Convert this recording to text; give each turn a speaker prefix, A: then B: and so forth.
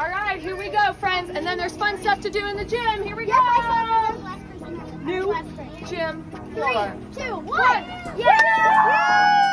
A: All right, here we go, friends. And then there's fun stuff to do in the gym. Here we
B: Yep, I saw
A: go. New gym floor.
B: Three, two, one.
A: one.
B: Yeah!